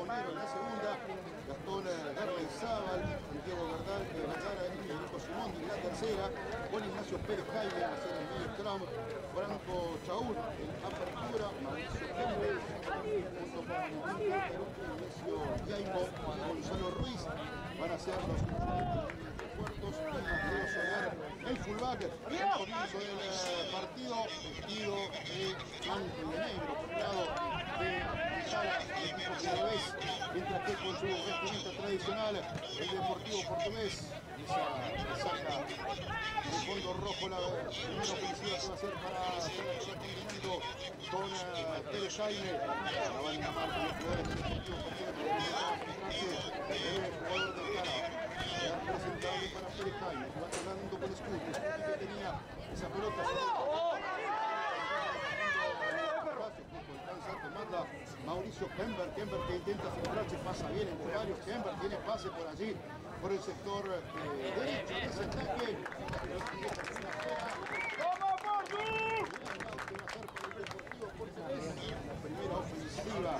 Onero en la segunda, Gastón Garmenzábal, Santiago Verdal, Vergara y Federico Simón en la tercera, Juan Ignacio Pérez Jaime va a ser el medio scrum, Franco Chaúl en apertura, Mauricio Kemble, junto con Ignacio Yaico, Gonzalo Ruiz, van a ser los cuartos y el fullback, el comienzo del eh, partido, vestido de de negro, de sala del equipo cordobés, mientras que con su vestimenta tradicional, el Deportivo Portugués, esa saca de fondo rojo la ofensiva que va a ser para con uh, Pérez Jaime, la van a con los jugadores Portugués, el jugador del cara presentable para Pérez Jaime, va tocando con Scuti que tenía esa pelota. manda Mauricio Kember, Kember que intenta filtrarse, pasa bien entre varios, Kember tiene pase por allí, por el sector eh, derecho ataque. ¡Vamos, Portu! La primera ofensiva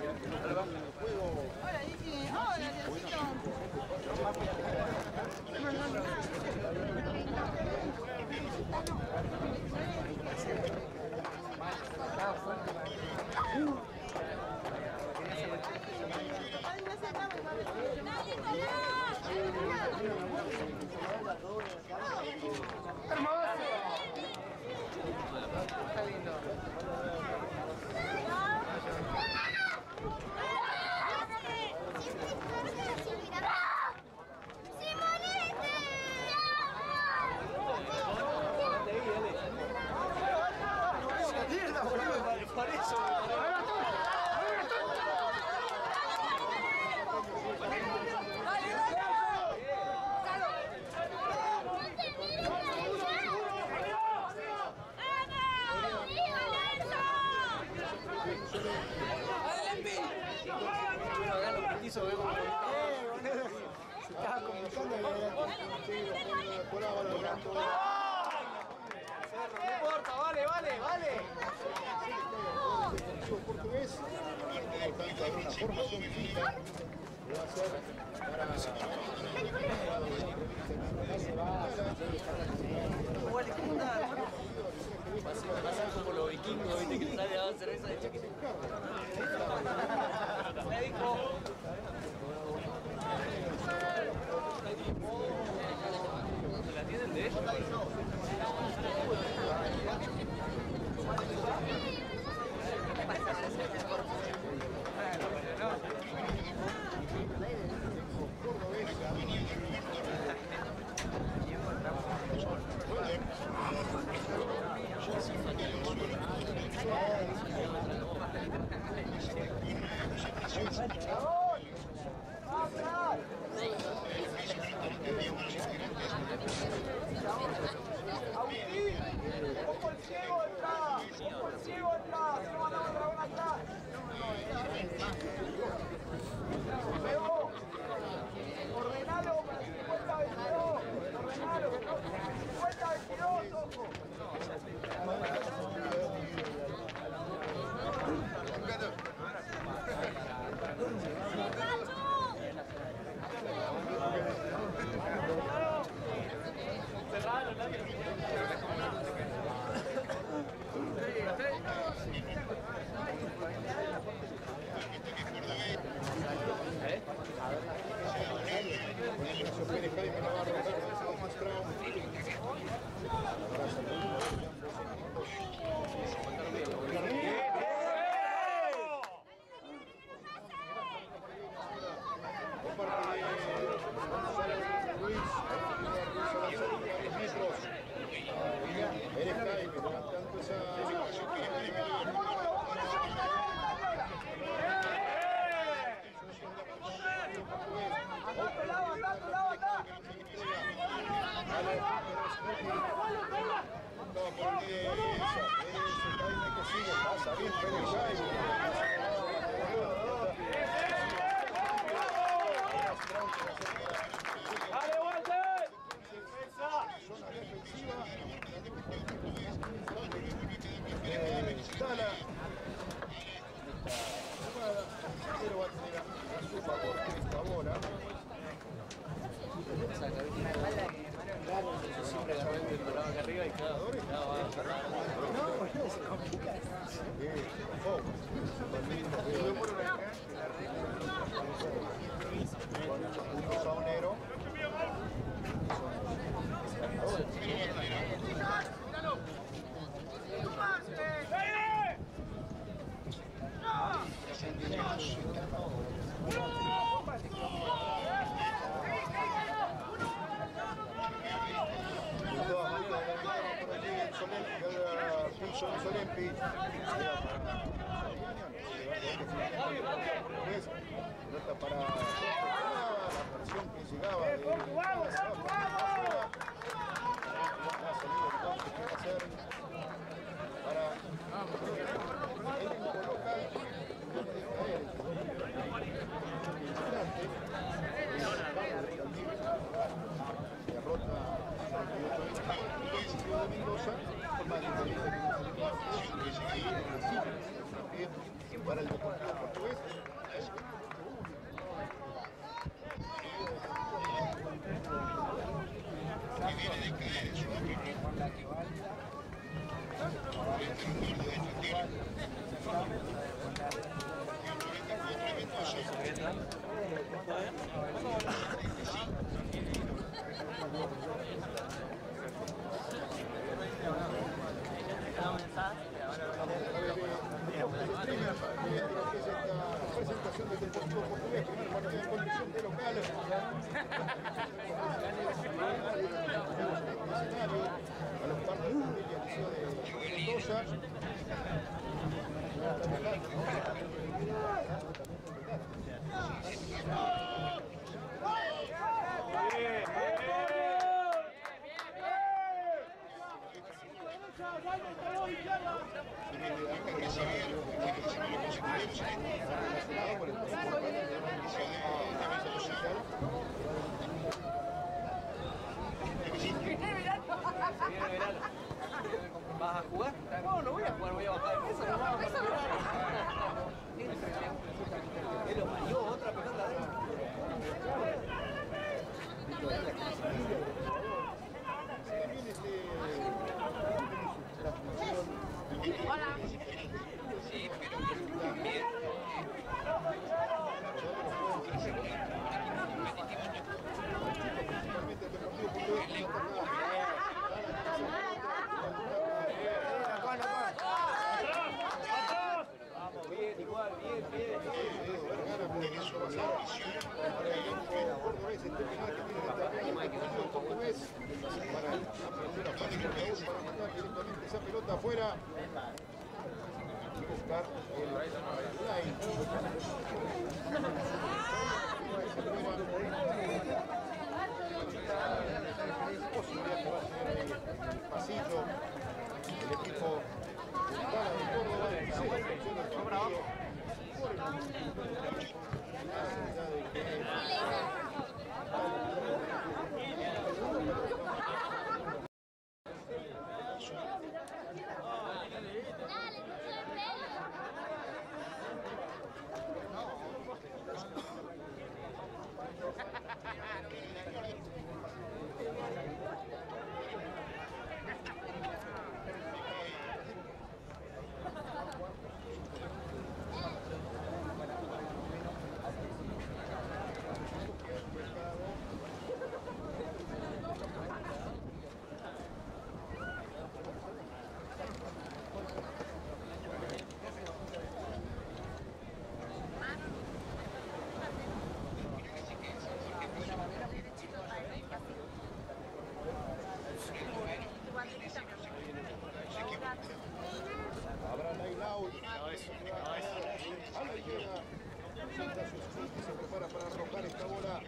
Yeah. que se prepara para arrojar esta bola.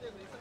때문에 있어.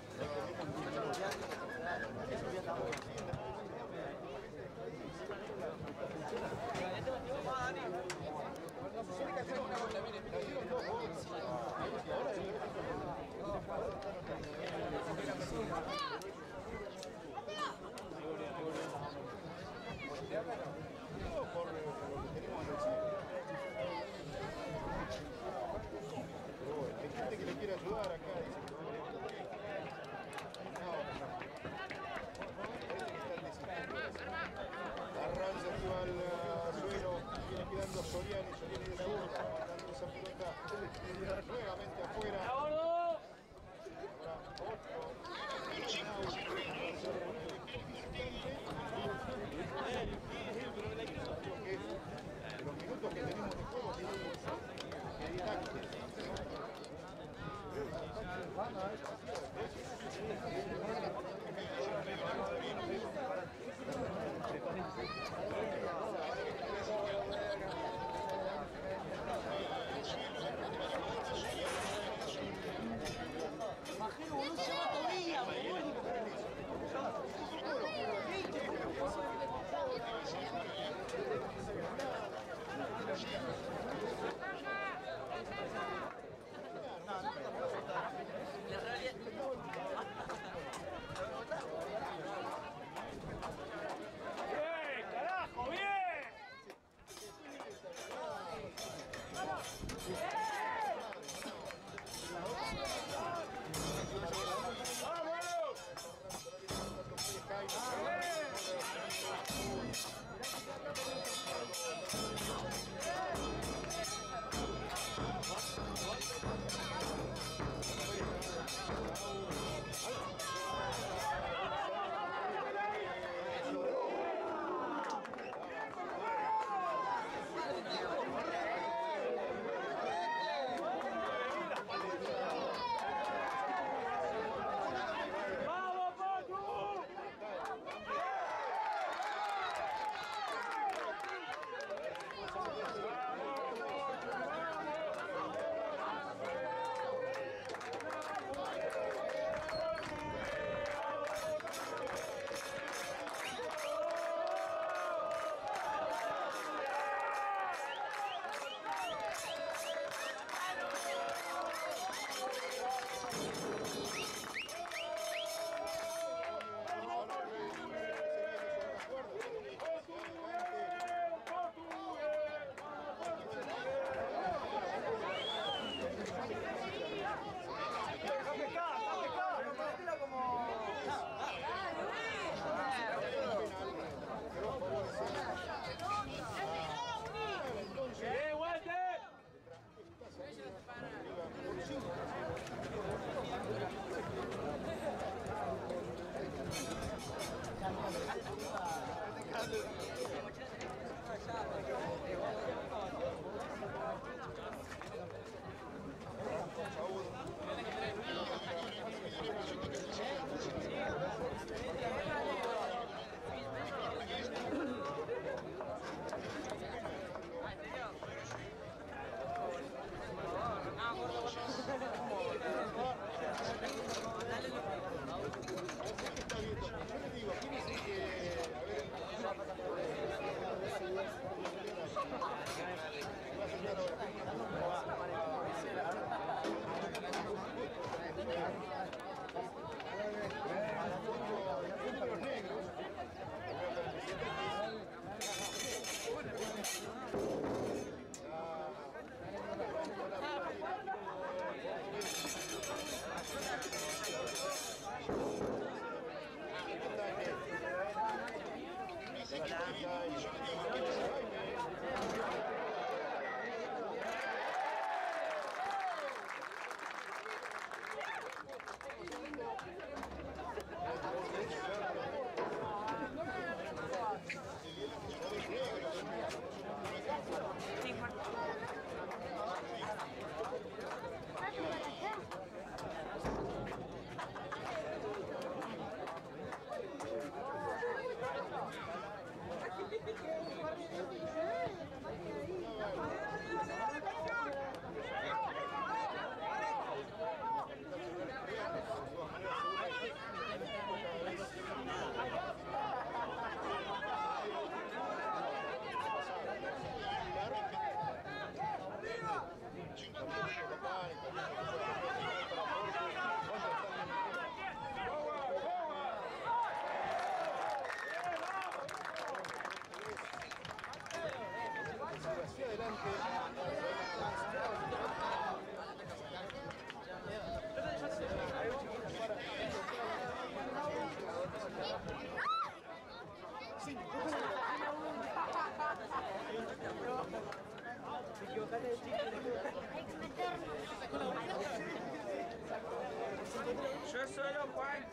Yo solo, Juan.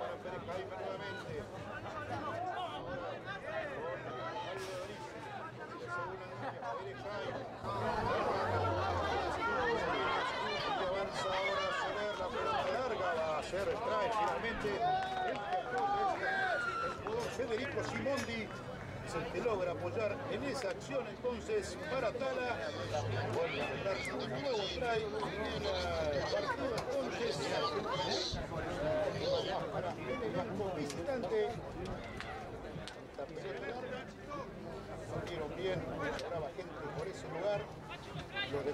para Pérez Jaime nuevamente. Ahora con Jairo de Orisi. Pérez Jaime. Y avanza ahora a Soler, la pelota larga va a ser, trae finalmente el jugador Federico Simondi. Es el que logra apoyar en esa acción entonces para Tala. Vuelve a dar un nuevo try en el partido entonces para el equipo visitante. Larga salieron bien entraba gente por ese lugar. Los de